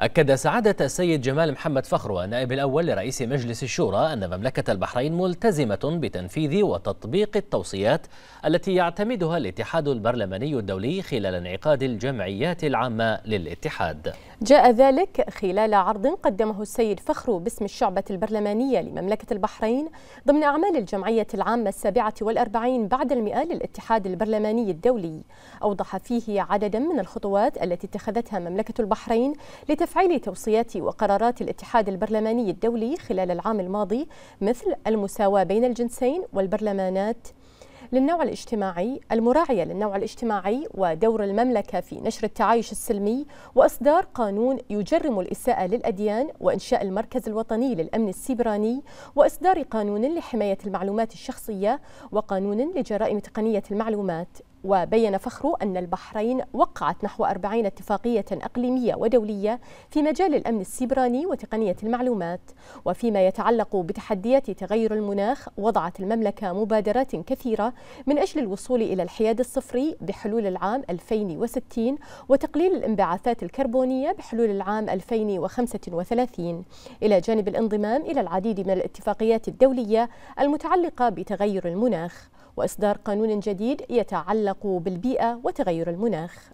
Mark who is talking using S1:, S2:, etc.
S1: أكد سعادة السيد جمال محمد فخر النائب الأول لرئيس مجلس الشورى أن مملكة البحرين ملتزمة بتنفيذ وتطبيق التوصيات التي يعتمدها الاتحاد البرلماني الدولي خلال انعقاد الجمعيات العامة للاتحاد.
S2: جاء ذلك خلال عرض قدمه السيد فخر باسم الشعبة البرلمانية لمملكة البحرين ضمن أعمال الجمعية العامة السابعة والأربعين بعد المئة للاتحاد البرلماني الدولي. أوضح فيه عددا من الخطوات التي اتخذتها مملكة البحرين لتفعيل توصيات وقرارات الاتحاد البرلماني الدولي خلال العام الماضي مثل المساواة بين الجنسين والبرلمانات للنوع الاجتماعي المراعية للنوع الاجتماعي ودور المملكة في نشر التعايش السلمي وإصدار قانون يجرم الإساءة للأديان وإنشاء المركز الوطني للأمن السيبراني وإصدار قانون لحماية المعلومات الشخصية وقانون لجرائم تقنية المعلومات. وبين فخر أن البحرين وقعت نحو 40 اتفاقية أقليمية ودولية في مجال الأمن السيبراني وتقنية المعلومات وفيما يتعلق بتحديات تغير المناخ وضعت المملكة مبادرات كثيرة من أجل الوصول إلى الحياد الصفري بحلول العام 2060 وتقليل الانبعاثات الكربونية بحلول العام 2035 إلى جانب الانضمام إلى العديد من الاتفاقيات الدولية المتعلقة بتغير المناخ. وإصدار قانون جديد يتعلق بالبيئة وتغير المناخ.